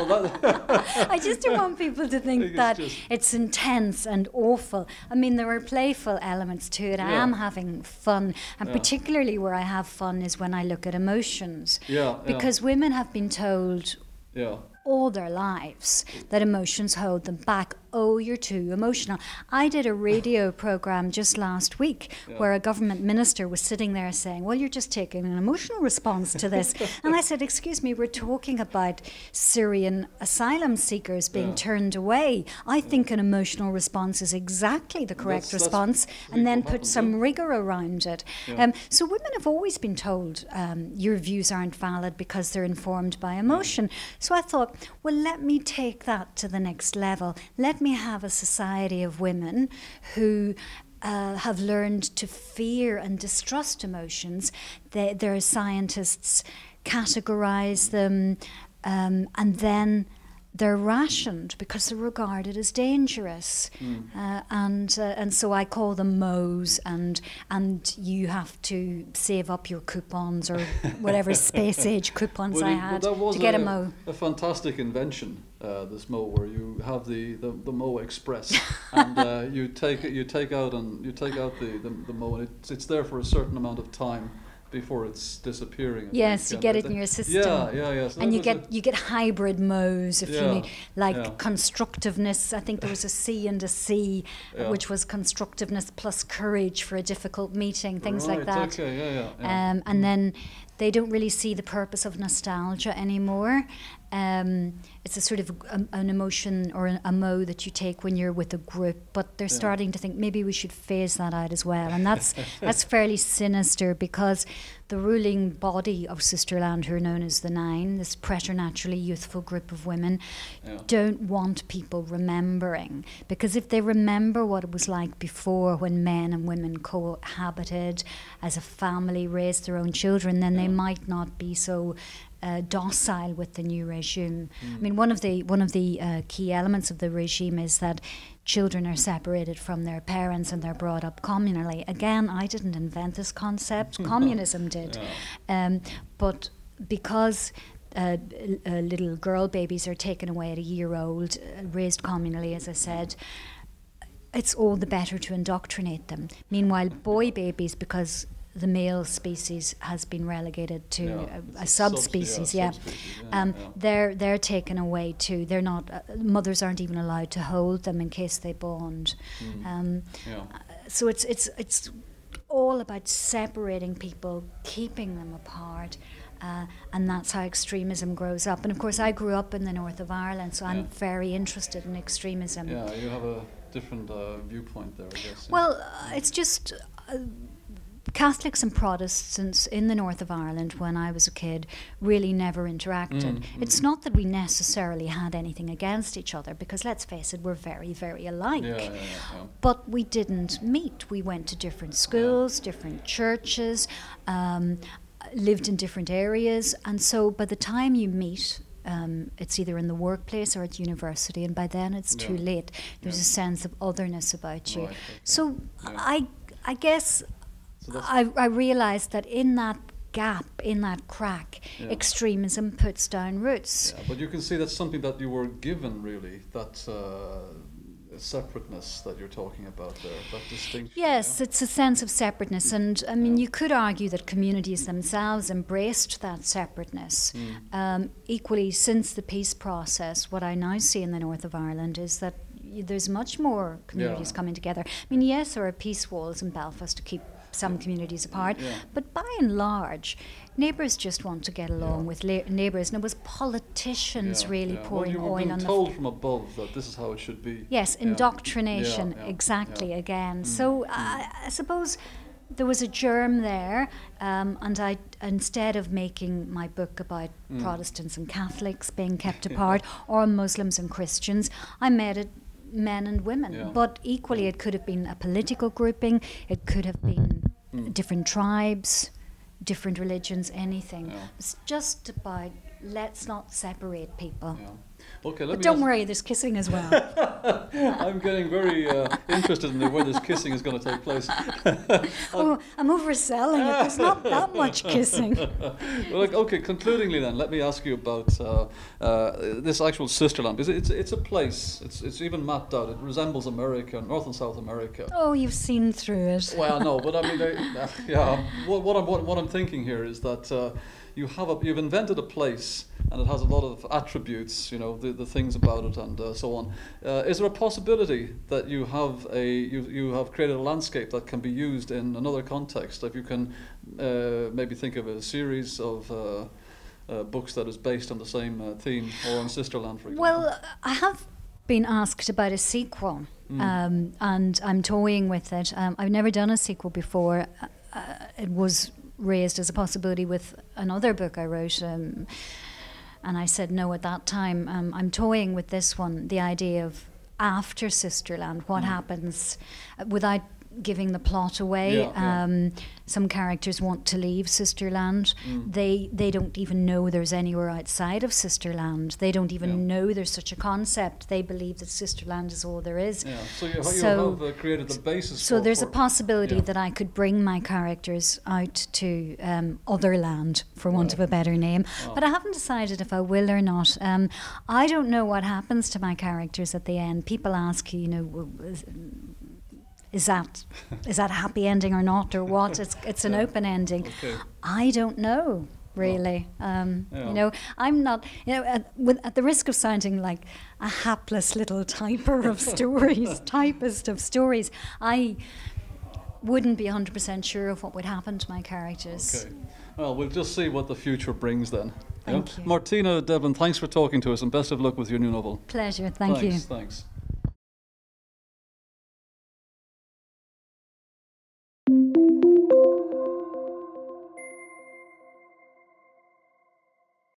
I just don't want people to think It's that it's intense and awful. I mean, there are playful elements to it. I Yeah. am having fun, and Yeah. particularly where I have fun is when I look at emotions. yeah, yeah, Because women have been told yeah, all their lives that emotions hold them back. Oh, you're too emotional. I did a radio program just last week Yeah. where a government minister was sitting there saying, Well, you're just taking an emotional response to this. and I said, Excuse me, we're talking about Syrian asylum seekers being Yeah. turned away. I think an emotional response is exactly the correct That's- that's response, really and then put some rigor around it. Um, so women have always been told um, your views aren't valid because they're informed by emotion. So I thought, well, let me take that to the next level. Let me have a society of women who. Uh, have learned to fear and distrust emotions. They, their scientists categorize them um, and then they're rationed because they're regarded as dangerous, uh, and uh, and so I call them mows, and and you have to save up your coupons or whatever space age coupons Well, I well, had that was to get a, a, mo. a fantastic invention. Uh, this mow, where you have the, the, the Mo Express, and uh, you take it, you take out and you take out the, the, the Mo, and it's, it's there for a certain amount of time before it's disappearing. I Yes, think, you get it in your system. Yeah, yeah, yeah. So and you get you get hybrid mo's if you need like yeah. constructiveness. I think there was a C and a C, Yeah. which was constructiveness plus courage for a difficult meeting, things right, like that. Okay, yeah, yeah. yeah. Um, and then they don't really see the purpose of nostalgia anymore. Um, it's a sort of a, an emotion or a, a mo that you take when you're with a group, but they're Yeah. starting to think maybe we should phase that out as well, and that's that's fairly sinister because the ruling body of Sisterland, who are known as the Nine, this preternaturally youthful group of women, Yeah. don't want people remembering because if they remember what it was like before when men and women cohabited as a family raised their own children then they might not be so uh, docile with the new regime. Mm. I mean, one of the one of the uh, key elements of the regime is that children are separated from their parents and they're brought up communally. Again, I didn't invent this concept; communism did. Yeah. Um, but because uh, uh, little girl babies are taken away at a year old, uh, raised communally, as I said, it's all the better to indoctrinate them. Meanwhile, boy babies, because the male species has been relegated to Yeah, a, a subspecies, subspe- yeah, subspecies, yeah, Um, yeah. They're they're taken away too. They're not uh, mothers aren't even allowed to hold them in case they bond. Mm. Um, yeah. so it's it's it's all about separating people, keeping them apart, uh, and that's how extremism grows up. And of course, I grew up in the north of Ireland, so I'm very interested in extremism. Yeah, you have a different uh, viewpoint there, I guess. Well, uh, it's just. Catholics and Protestants in the north of Ireland when I was a kid really never interacted. Mm, mm. It's not that we necessarily had anything against each other because let's face it, we're very, very alike. yeah, yeah, yeah. But we didn't meet. We went to different schools, different churches, um, lived in different areas. And so by the time you meet, um, it's either in the workplace or at university, and by then it's too late. There's a sense of otherness about you. Right, okay. So. I, I guess So I, I realised that in that gap, in that crack, Yeah. extremism puts down roots. Yeah, but you can see that's something that you were given, really. That uh, separateness that you're talking about there, that distinction. Yes, yeah? it's a sense of separateness, and I mean, you could argue that communities themselves embraced that separateness. Mm. Um, equally, since the peace process, what I now see in the north of Ireland is that there's much more communities coming together. I mean, yes, there are peace walls in Belfast to keep some communities apart, Yeah. but by and large, neighbours just want to get along Yeah. with la- neighbours, and it was politicians Yeah, really. Well, pouring were oil on the told from above that this is how it should be. Yes, indoctrination, exactly, again. Mm, So I, I suppose there was a germ there, um, and I, instead of making my book about Mm. Protestants and Catholics being kept apart, or Muslims and Christians, I made it men and women. Yeah. But equally, it could have been a political grouping, it could have been Mm. different tribes, different religions, anything. Yeah. It's just about let's not separate people. Yeah. Okay, let But me don't worry, there's kissing as well. I'm getting very uh, interested in the, when this kissing is going to take place. oh, I'm overselling it. There's not that much kissing. well, like, okay, concludingly then, let me ask you about uh, uh, this actual sisterland because it's it's a place. It's it's even mapped out. It resembles America, North and South America. Oh, you've seen through it. Well, no, but I mean, they, uh, yeah. What, what I'm what, what I'm thinking here is that uh, you have a you've invented a place and it has a lot of attributes, you know, the, the things about it and uh, so on. Uh, is there a possibility that you have a you, you have created a landscape that can be used in another context? If you can uh, maybe think of a series of uh, uh, books that is based on the same uh, theme or on Sisterland, for example. Well, I have been asked about a sequel, Mm. um, and I'm toying with it. Um, I've never done a sequel before. It was raised as a possibility with another book I wrote. Um, and I said no at that time. Um, I'm toying with this one, the idea of after Sisterland, what Mm. happens uh, without giving the plot away. Yeah, yeah. Um, some characters want to leave Sisterland. Mm. They they don't even know there's anywhere outside of Sisterland. They don't even Yeah. know there's such a concept. They believe that Sisterland is all there is. yeah. So you, you So- have uh, created the basis. For So for, there's a possibility yeah. that I could bring my characters out to um, other land, for want of a better name. Oh. But I haven't decided if I will or not. Um, I don't know what happens to my characters at the end. People ask, you know, is, that is that a happy ending or not, or what? It's it's an open ending. Okay. I don't know really. Um, Yeah. You know, I'm not. You know, at, with, at the risk of sounding like a hapless little typer of stories, typist of stories, I wouldn't be 100% sure of what would happen to my characters. Okay. Well, we'll just see what the future brings then. Thank you. Martina Devlin, thanks for talking to us and best of luck with your new novel. Pleasure. Thank thanks, you. Thanks.